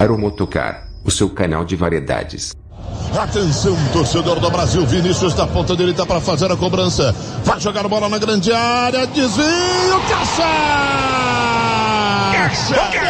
Aromotocar, o seu canal de variedades. Atenção, torcedor do Brasil. Vinícius da ponta direita para fazer a cobrança. Vai jogar bola na grande área. Desvio. Caixa! Caixa!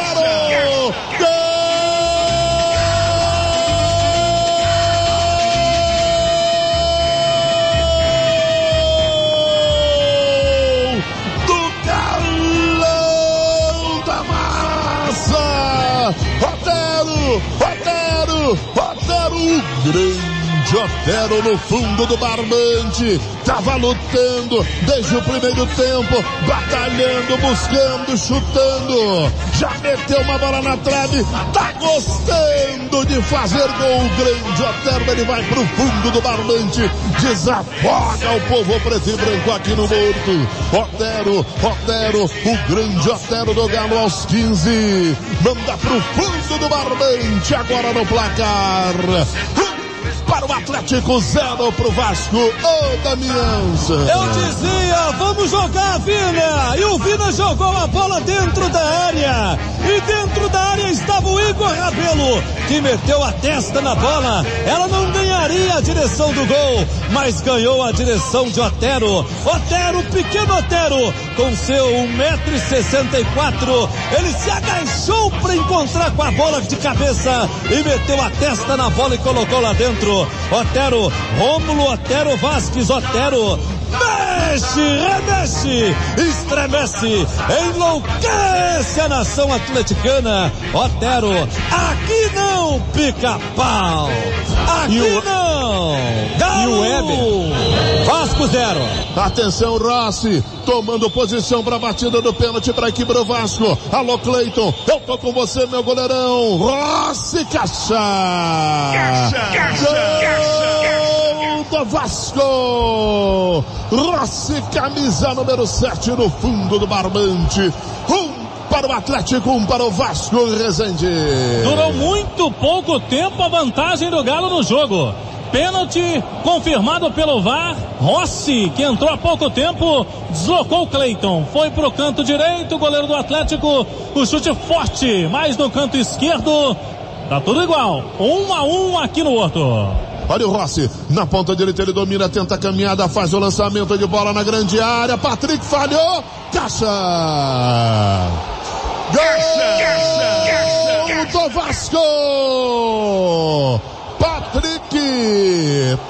Otero! Otero! Otero! Grande Otero no fundo do barbante. Tava lutando desde o primeiro tempo, batalhando, buscando, chutando. Já meteu uma bola na trave. Tá gostando de fazer gol. Grande Otero, ele vai pro fundo do barbante. Desafoga o povo preto e branco aqui no Morto. Otero, Otero, o grande Otero do Galo aos 15. Manda pro fundo do barbante. Agora no placar. Atlético, zero para o Vasco. Ô, oh, Damiança. Eu dizia, vamos jogar, Vina. E o Vina jogou a bola dentro da área. E estava o Igor Rabelo, que meteu a testa na bola. Ela não ganharia a direção do gol, mas ganhou a direção de Otero. Otero, pequeno Otero, com seu 1,64m, ele se agachou para encontrar com a bola de cabeça e meteu a testa na bola e colocou lá dentro. Otero, Rômulo Otero Vasques, Otero, mexe, remexe, estremece, enlouquece a nação atleticana. Otero, aqui não, pica-pau, aqui o, não, Galo, e o Weber, Vasco zero. Atenção, Rossi, tomando posição para a batida do pênalti para a equipe do Vasco. Alô, Cleiton, eu tô com você, meu goleirão. Rossi, caixa! Caixa, caixa, caixa! Vasco! Rossi, camisa número 7 no fundo do barbante. Um para o Atlético, um para o Vasco, Rezende. Durou muito pouco tempo a vantagem do Galo no jogo. Pênalti confirmado pelo VAR. Rossi, que entrou há pouco tempo, deslocou o Cleiton. Foi pro canto direito, goleiro do Atlético. O chute forte, mas no canto esquerdo. Tá tudo igual. Um a um aqui no Horto. Olha o Rossi, na ponta direita ele domina, tenta a caminhada, faz o lançamento de bola na grande área. Patrick falhou. Caixa! Gol do Vasco!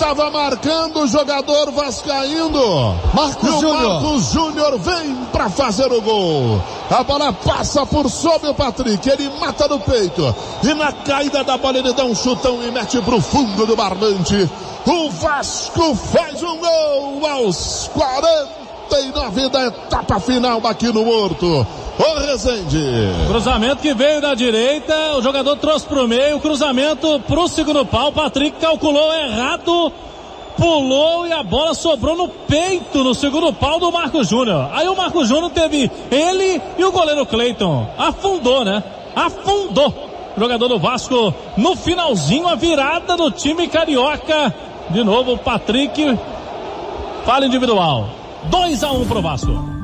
Estava marcando o jogador vascaíno. Marcos Júnior. Marcos Júnior vem para fazer o gol. A bola passa por sobre o Patrick, ele mata no peito. E na caída da bola ele dá um chutão e mete pro fundo do barbante. O Vasco faz um gol aos 49 da etapa final aqui no Morto. Ô Rezende. Cruzamento que veio da direita, o jogador trouxe pro meio, cruzamento pro segundo pau, o Patrick calculou errado, pulou e a bola sobrou no peito, no segundo pau do Marco Júnior. Aí o Marco Júnior teve ele e o goleiro Cleiton. Afundou, né? Afundou. O jogador do Vasco no finalzinho, a virada do time carioca. De novo o Patrick. Fala individual. 2 a 1 um pro Vasco.